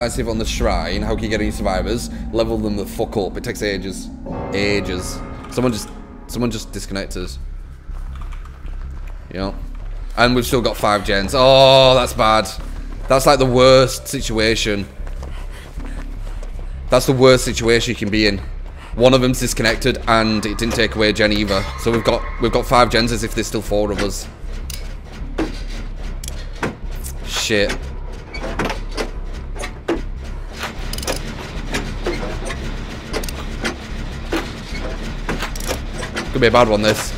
Massive on the shrine. How can you get any survivors? Level them the fuck up. It takes ages. Ages. Someone just someone just disconnected us. Know? And we've still got five gens. Oh, that's bad. That's like the worst situation. That's the worst situation you can be in. One of them's disconnected and it didn't take away gen either. So we've got we've got five gens as if there's still four of us. Shit. Could be a bad one, this.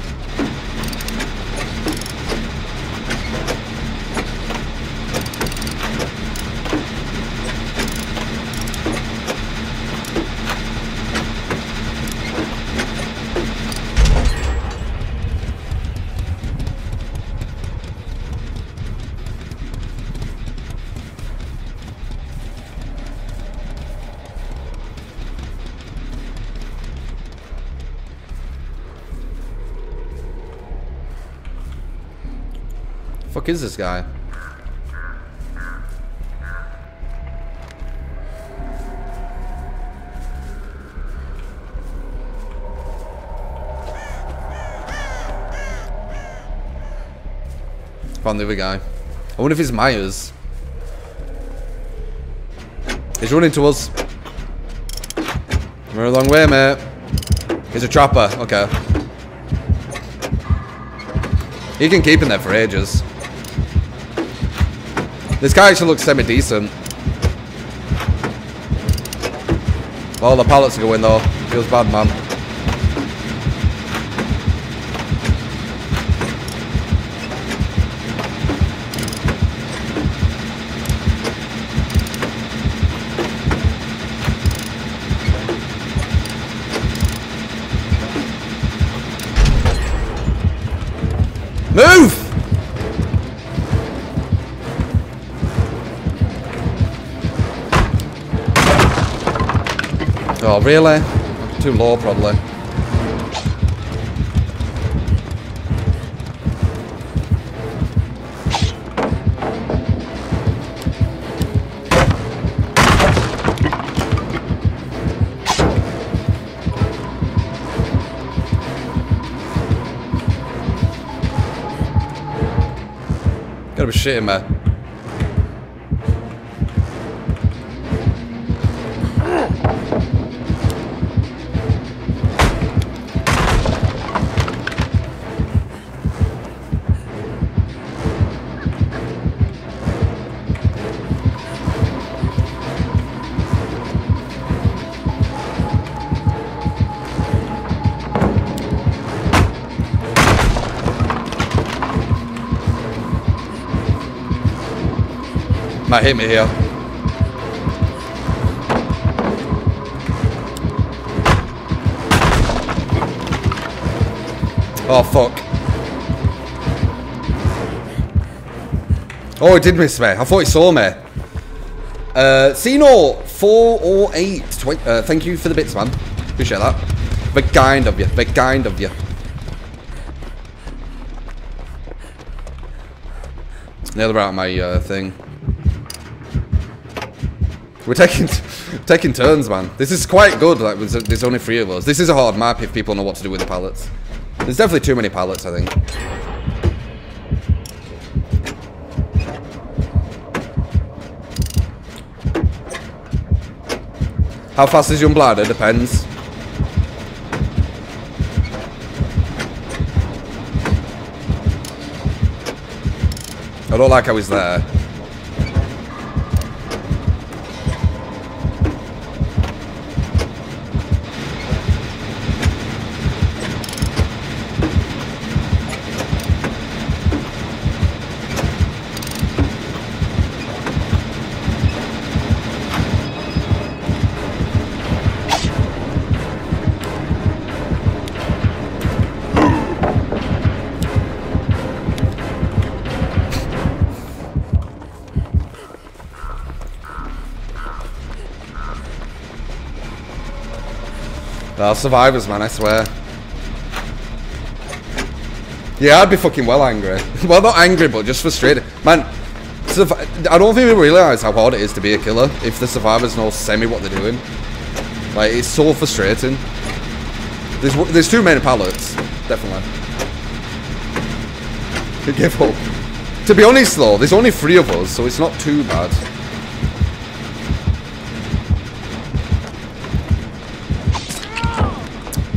Fuck is this guy? Found the other guy. I wonder if it's Myers. He's running to us. We're a long way, mate. He's a trapper. Okay. He can keep in there for ages. This guy actually looks semi-decent. All the pallets are going though. Feels bad, man. Move! Oh, really? Too low, probably. Gotta be shitting me. Might hit me here. Oh, fuck. Oh, it did miss me. I thought he saw me. Uh, Cino, 408. Tw uh, thank you for the bits, man. Appreciate that. Very kind of you. Very kind of you. Nearly out of my uh, thing. We're taking taking turns, man. This is quite good. Like, there's, only three of us. This is a hard map if people know what to do with the pallets. There's definitely too many pallets, I think. How fast is your bladder? Depends. I don't like how he's there. They're survivors, man, I swear. Yeah, I'd be fucking well angry. well, not angry, but just frustrated. Man, I don't think we realise how hard it is to be a killer if the survivors know semi what they're doing. Like, it's so frustrating. There's, there's too many pallets, definitely. Give up. To be honest though, there's only three of us, so it's not too bad.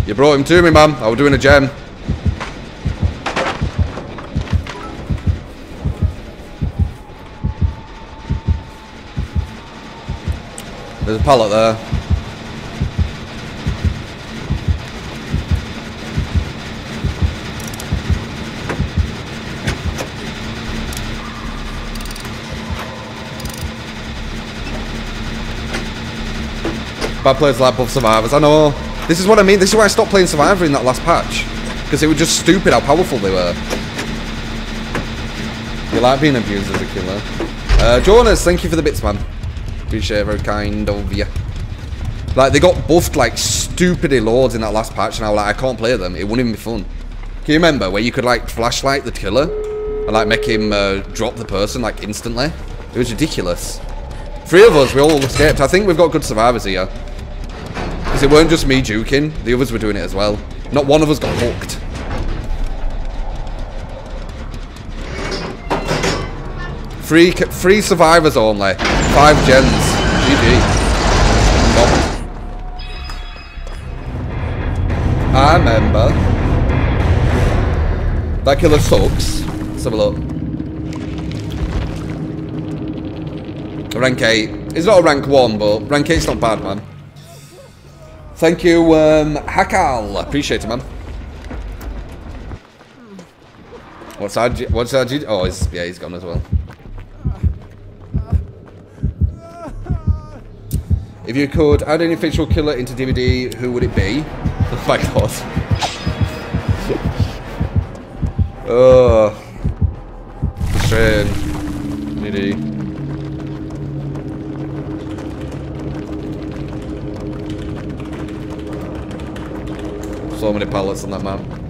You brought him to me, man. I was doing a gen. There's a pallet there. Bad players like buff survivors. I know. This is what I mean. This is why I stopped playing Survivor in that last patch. Because it was just stupid how powerful they were. You like being abused as a killer. Uh, Jonas, thank you for the bits, man. Appreciate it, very kind of you. Like, they got buffed like stupidly lords in that last patch, and I was like, I can't play them. It wouldn't even be fun. Can you remember where you could like flashlight the killer and like make him uh, drop the person like instantly? It was ridiculous. Three of us, we all escaped. I think we've got good survivors here. It weren't just me juking, the others were doing it as well. Not one of us got hooked. Three, three survivors only. Five gens. GG. I remember. That killer sucks. Let's have a look. Rank 8. It's not a rank 1, but rank 8's not bad, man. Thank you, um, Hakal. Appreciate it, man. What's our, what's our, oh, he's, yeah, he's gone as well. If you could add any fictional killer into DBD, who would it be? Oh my god. oh. Frustrating. DD. So many pallets on that map.